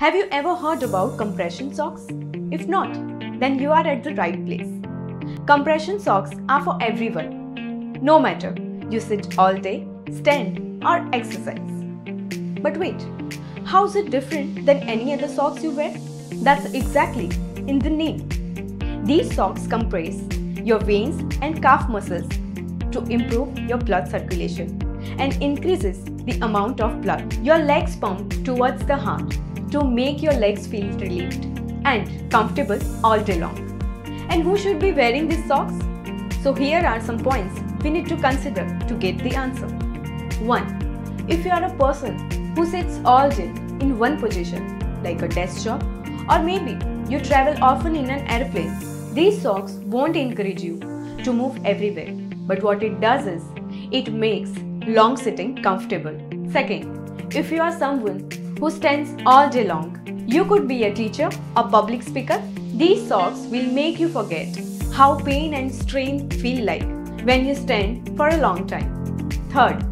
Have you ever heard about compression socks? If not, then you are at the right place. Compression socks are for everyone, no matter you sit all day, stand, or exercise. But wait, how's it different than any other socks you wear? That's exactly in the name. These socks compress your veins and calf muscles to improve your blood circulation and increases the amount of blood your legs pump towards the heart to make your legs feel relieved and comfortable all day long. And who should be wearing these socks? So here are some points we need to consider to get the answer. 1. If you are a person who sits all day in one position like a desk job or maybe you travel often in an airplane, these socks won't encourage you to move everywhere. But what it does is, it makes long sitting comfortable. Second, if you are someone who stands all day long, you could be a teacher a public speaker. These socks will make you forget how pain and strain feel like when you stand for a long time. Third,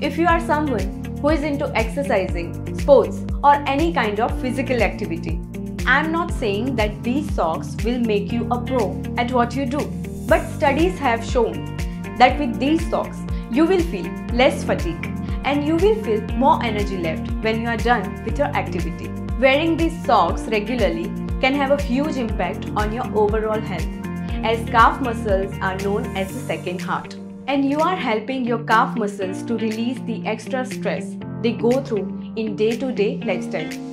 if you are someone who is into exercising, sports, or any kind of physical activity, I'm not saying that these socks will make you a pro at what you do, but studies have shown that with these socks, you will feel less fatigue and you will feel more energy left when you are done with your activity. Wearing these socks regularly can have a huge impact on your overall health as calf muscles are known as the second heart. And you are helping your calf muscles to release the extra stress they go through in day to day lifestyle.